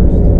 first.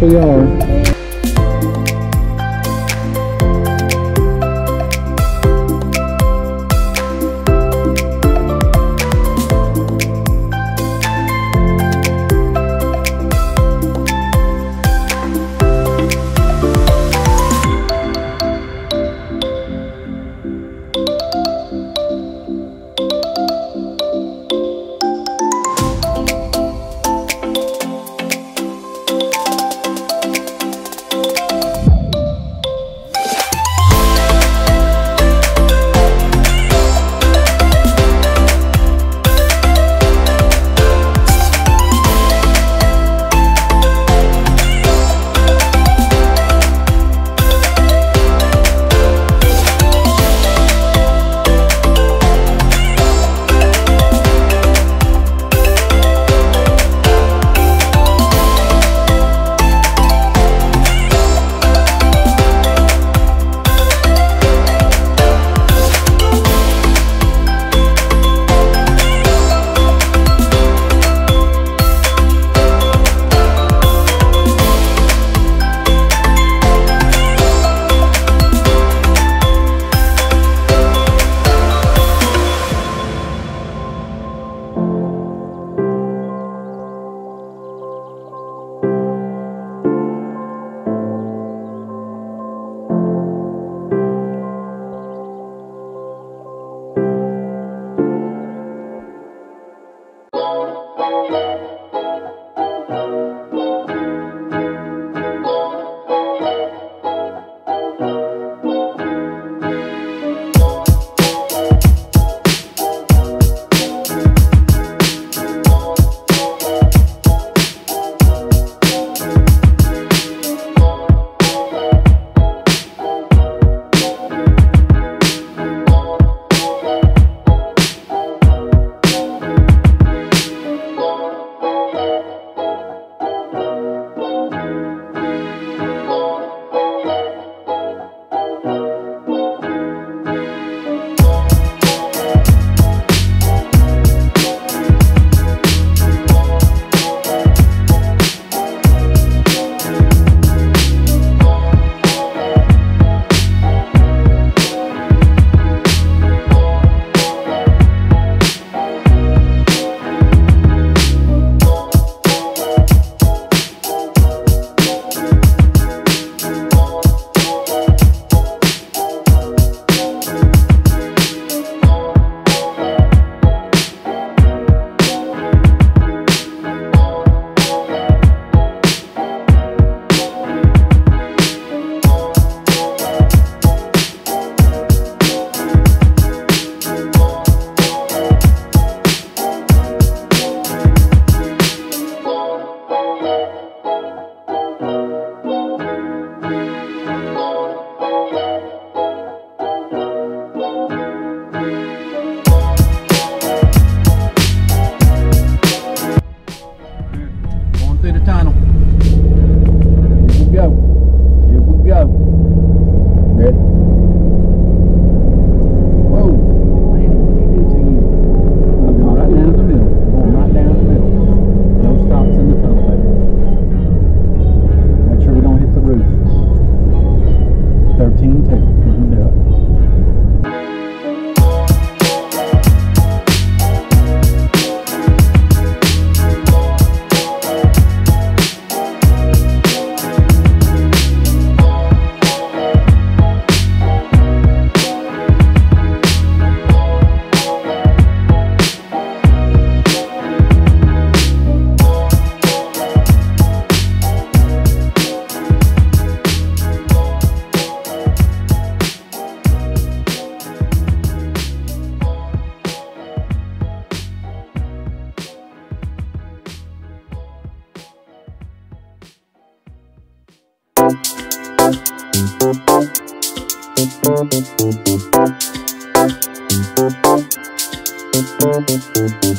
we are.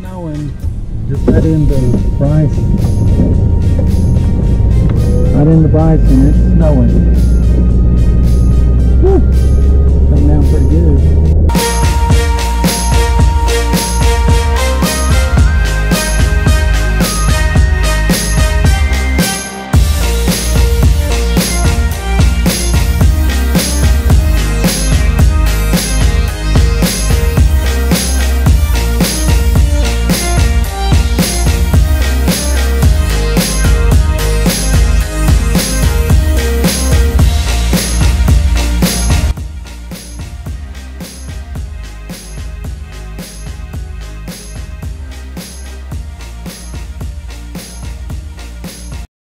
now and just add in the rice. Add in the rice and it's snowing. Woo! Come down pretty good.